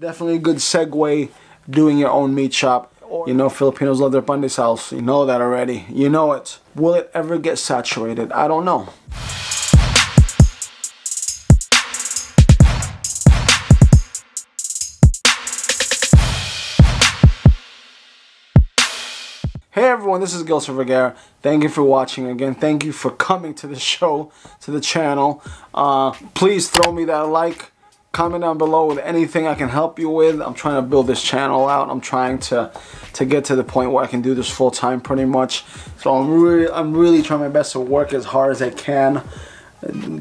Definitely a good segue doing your own meat shop. You know, Filipinos love their pandesals. You know that already. You know it. Will it ever get saturated? I don't know. Hey everyone, this is Gilsar Vergara. Thank you for watching again. Thank you for coming to the show, to the channel. Uh, please throw me that like, comment down below with anything I can help you with. I'm trying to build this channel out. I'm trying to to get to the point where I can do this full time pretty much. So I'm really I'm really trying my best to work as hard as I can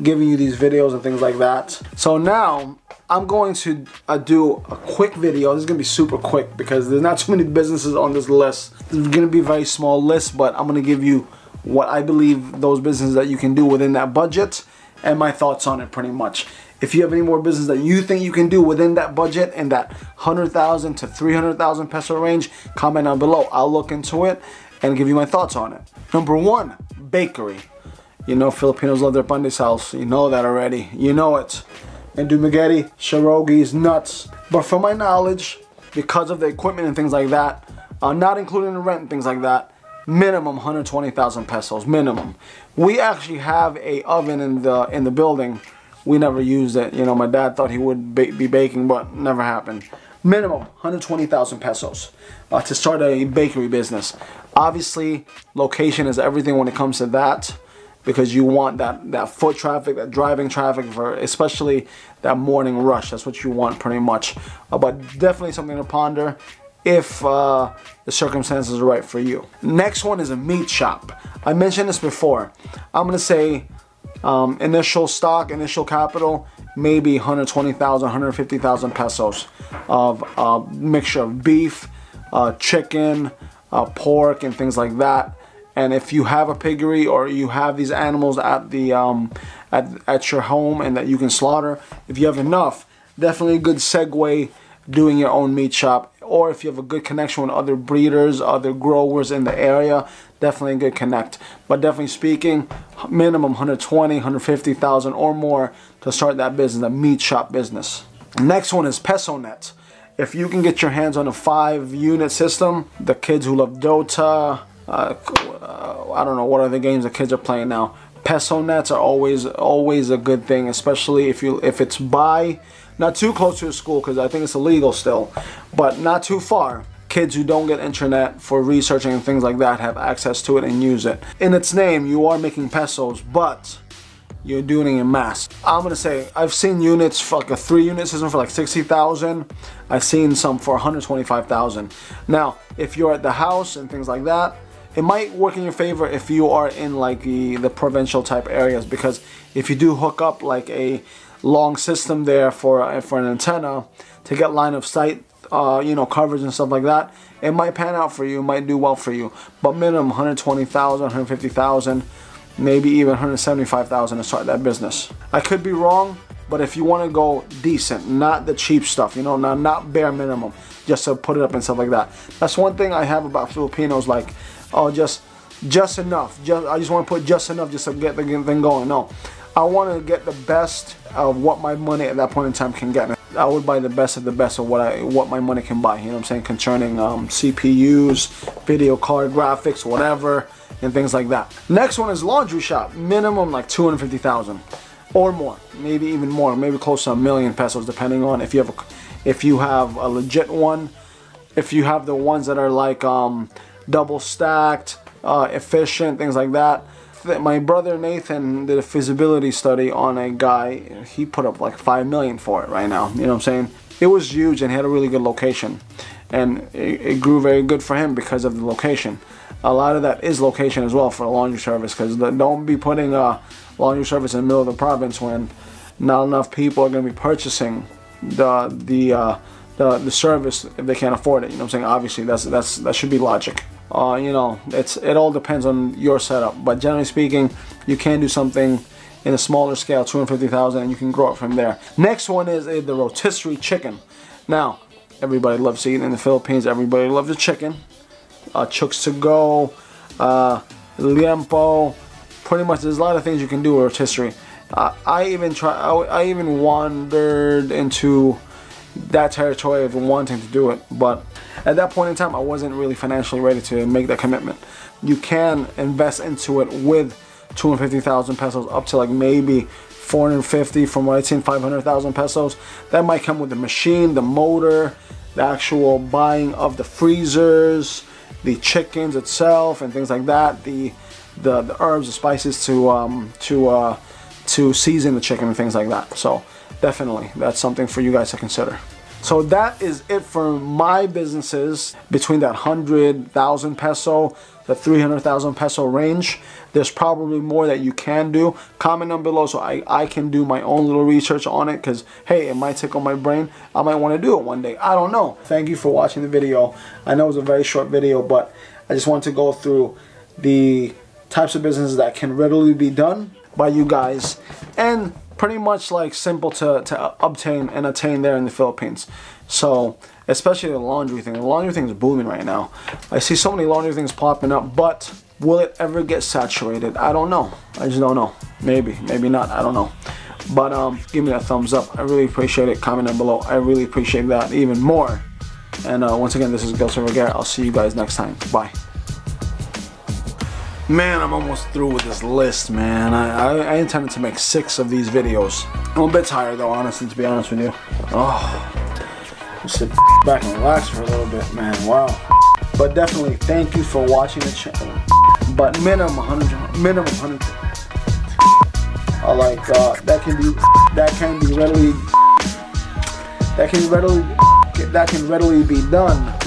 giving you these videos and things like that. So now I'm going to uh, do a quick video. This is gonna be super quick because there's not too many businesses on this list. Is gonna be a very small list, but I'm gonna give you what I believe those businesses that you can do within that budget and my thoughts on it pretty much. If you have any more business that you think you can do within that budget in that 100,000 to 300,000 peso range, comment down below. I'll look into it and give you my thoughts on it. Number one, bakery. You know Filipinos love their pandesals. You know that already. You know it. And Dumaguete, Pierogies, nuts. But from my knowledge, because of the equipment and things like that, uh, not including the rent and things like that, minimum 120,000 pesos, minimum. We actually have a oven in the in the building. We never used it. You know, my dad thought he would ba be baking, but never happened. Minimum 120,000 pesos uh, to start a bakery business. Obviously, location is everything when it comes to that because you want that, that foot traffic, that driving traffic for especially that morning rush. That's what you want pretty much. Uh, but definitely something to ponder if uh, the circumstances are right for you. Next one is a meat shop. I mentioned this before. I'm gonna say um, initial stock, initial capital, maybe 120,000, 150,000 pesos of a mixture of beef, uh, chicken, uh, pork, and things like that and if you have a piggery or you have these animals at the um, at, at your home and that you can slaughter, if you have enough, definitely a good segue doing your own meat shop. Or if you have a good connection with other breeders, other growers in the area, definitely a good connect. But definitely speaking, minimum 120, 150,000 or more to start that business, a meat shop business. Next one is PesoNet. If you can get your hands on a five unit system, the kids who love Dota, uh, uh, I don't know what other games the kids are playing now. Peso nets are always always a good thing, especially if you if it's by not too close to a school because I think it's illegal still, but not too far. Kids who don't get internet for researching and things like that have access to it and use it. In its name, you are making pesos, but you're doing it in mass. I'm gonna say I've seen units for like a three unit system for like 60,000. I've seen some for 125,000. Now, if you're at the house and things like that, it might work in your favor if you are in like the, the provincial type areas because if you do hook up like a long system there for, uh, for an antenna to get line of sight uh, you know, coverage and stuff like that, it might pan out for you, might do well for you. But minimum 120,000, 150,000, maybe even 175,000 to start that business. I could be wrong, but if you want to go decent, not the cheap stuff, you know, not, not bare minimum, just to put it up and stuff like that. That's one thing I have about Filipinos, like oh, just just enough. Just I just want to put just enough just to get the thing going. No, I want to get the best of what my money at that point in time can get. I would buy the best of the best of what I what my money can buy. You know what I'm saying? Concerning um, CPUs, video card graphics, whatever, and things like that. Next one is laundry shop. Minimum like 250,000 or more, maybe even more, maybe close to a million pesos, depending on if you have a if you have a legit one. If you have the ones that are like um, double stacked, uh, efficient, things like that. My brother Nathan did a feasibility study on a guy. He put up like five million for it right now. You know what I'm saying? It was huge and had a really good location, and it, it grew very good for him because of the location. A lot of that is location as well for a laundry service because don't be putting a laundry service in the middle of the province when not enough people are going to be purchasing the the uh, the the service if they can't afford it. You know what I'm saying? Obviously, that's that's that should be logic uh, you know, it's it all depends on your setup. But generally speaking, you can do something in a smaller scale, 250,000, and you can grow it from there. Next one is uh, the rotisserie chicken. Now, everybody loves eating in the Philippines. Everybody loves the chicken. Uh, Chooks to go, uh, liempo. Pretty much, there's a lot of things you can do with rotisserie. Uh, I even try. I, I even wandered into that territory of wanting to do it. But at that point in time, I wasn't really financially ready to make that commitment. You can invest into it with 250,000 pesos up to like maybe 450 from what I've seen 500,000 pesos. That might come with the machine the motor the actual buying of the freezers the chickens itself and things like that the the, the herbs the spices to um, to uh, to season the chicken and things like that. So definitely that's something for you guys to consider so that is it for my businesses between that 100,000 peso the 300,000 peso range. There's probably more that you can do. Comment down below so I, I can do my own little research on it because, hey, it might tickle my brain. I might want to do it one day. I don't know. Thank you for watching the video. I know it was a very short video, but I just want to go through the types of businesses that can readily be done by you guys and pretty much like simple to, to obtain and attain there in the Philippines. So, especially the laundry thing. The laundry thing is booming right now. I see so many laundry things popping up, but will it ever get saturated? I don't know. I just don't know. Maybe, maybe not. I don't know. But um, give me that thumbs up. I really appreciate it. Comment down below. I really appreciate that even more. And uh, once again, this is Gilsar Vergara. I'll see you guys next time. Bye. Man, I'm almost through with this list, man. I, I, I, intended to make six of these videos. I'm a bit tired though, honestly, to be honest with you. Oh, sit back and relax for a little bit, man. Wow. But definitely, thank you for watching the channel. But minimum 100, minimum 100. I like uh, that can be that can be readily that can readily that can readily be done